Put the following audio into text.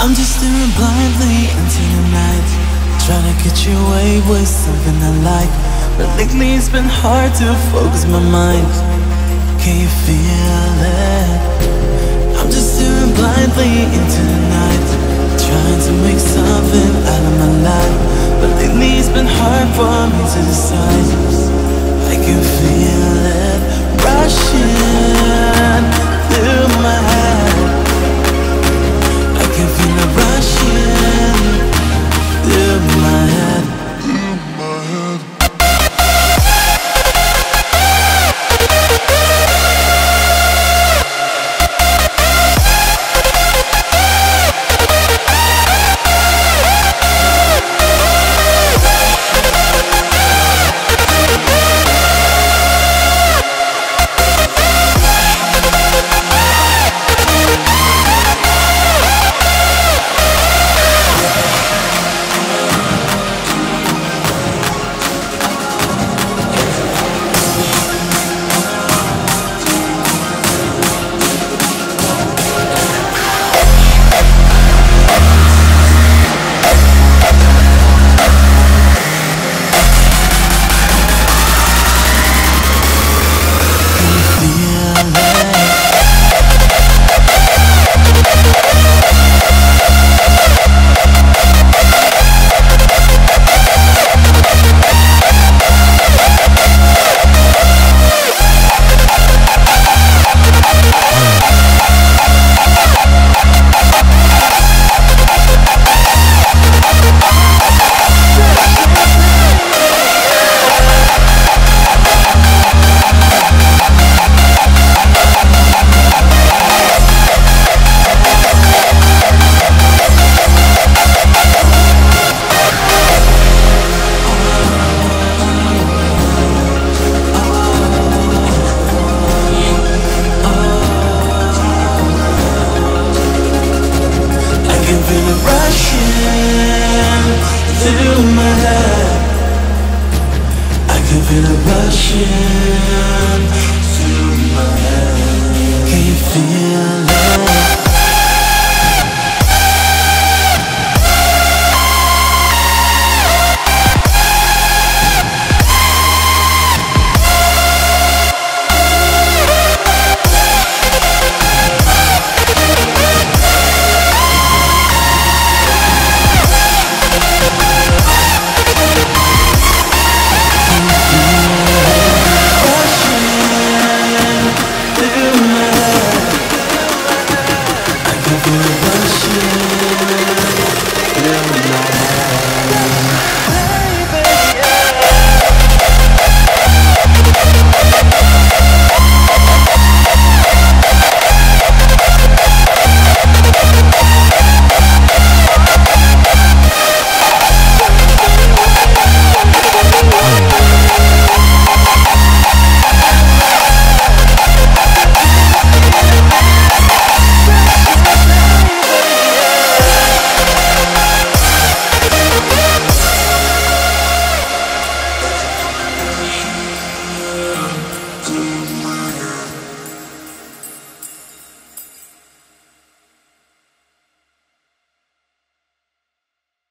I'm just staring blindly into the night Trying to get you away with something I like. But lately it's been hard to focus my mind. Can you feel it? I'm just staring blindly into the night Trying to make something out of my life. But lately it's been hard for me to decide head. I can feel it rushing through my head. Can you feel it?